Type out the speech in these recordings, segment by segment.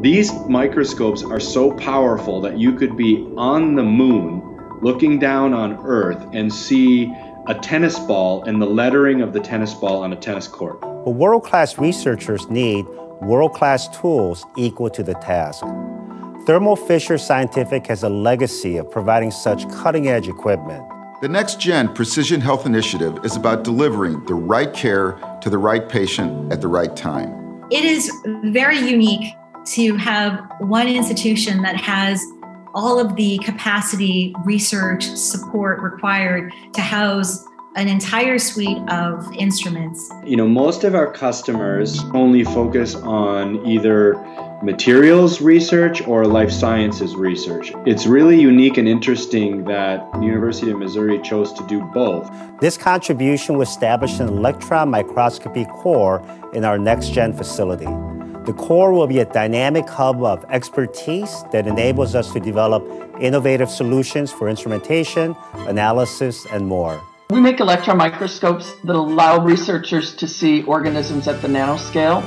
These microscopes are so powerful that you could be on the moon looking down on Earth and see a tennis ball and the lettering of the tennis ball on a tennis court. But world class researchers need world class tools equal to the task. Thermo Fisher Scientific has a legacy of providing such cutting edge equipment. The Next Gen Precision Health Initiative is about delivering the right care to the right patient at the right time. It is very unique to have one institution that has all of the capacity, research, support required to house an entire suite of instruments. You know, most of our customers only focus on either materials research or life sciences research. It's really unique and interesting that the University of Missouri chose to do both. This contribution will establish an electron microscopy core in our next gen facility. The core will be a dynamic hub of expertise that enables us to develop innovative solutions for instrumentation, analysis, and more. We make electron microscopes that allow researchers to see organisms at the nanoscale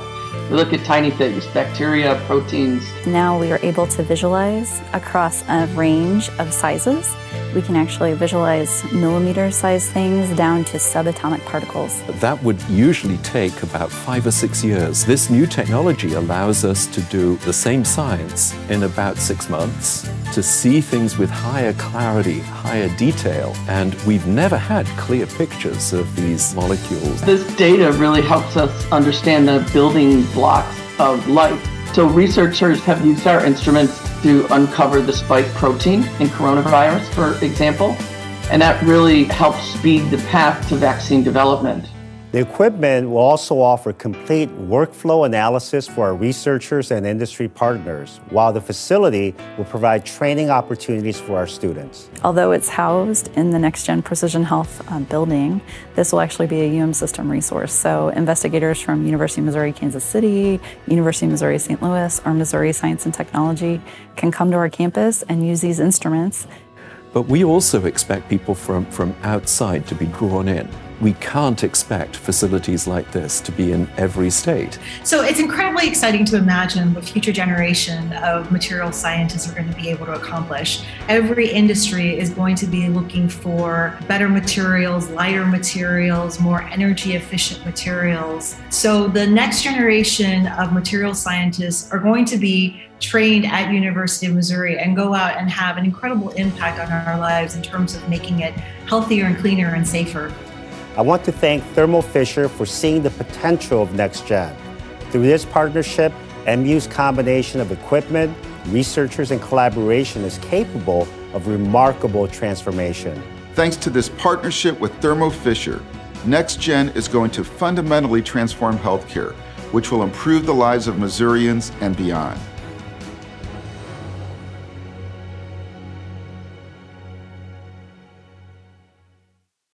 we look at tiny things, bacteria, proteins. Now we are able to visualize across a range of sizes. We can actually visualize millimeter sized things down to subatomic particles. That would usually take about five or six years. This new technology allows us to do the same science in about six months, to see things with higher clarity, higher detail, and we've never had clear pictures of these molecules. This data really helps us understand the building blocks of life. So researchers have used our instruments to uncover the spike protein in coronavirus, for example, and that really helps speed the path to vaccine development. The equipment will also offer complete workflow analysis for our researchers and industry partners, while the facility will provide training opportunities for our students. Although it's housed in the Next Gen Precision Health uh, building, this will actually be a UM system resource. So investigators from University of Missouri Kansas City, University of Missouri St. Louis, or Missouri Science and Technology can come to our campus and use these instruments. But we also expect people from, from outside to be drawn in we can't expect facilities like this to be in every state. So it's incredibly exciting to imagine what future generation of material scientists are going to be able to accomplish. Every industry is going to be looking for better materials, lighter materials, more energy efficient materials. So the next generation of material scientists are going to be trained at University of Missouri and go out and have an incredible impact on our lives in terms of making it healthier and cleaner and safer. I want to thank Thermo Fisher for seeing the potential of NextGen. Through this partnership, MU's combination of equipment, researchers, and collaboration is capable of remarkable transformation. Thanks to this partnership with Thermo Fisher, NextGen is going to fundamentally transform healthcare, which will improve the lives of Missourians and beyond.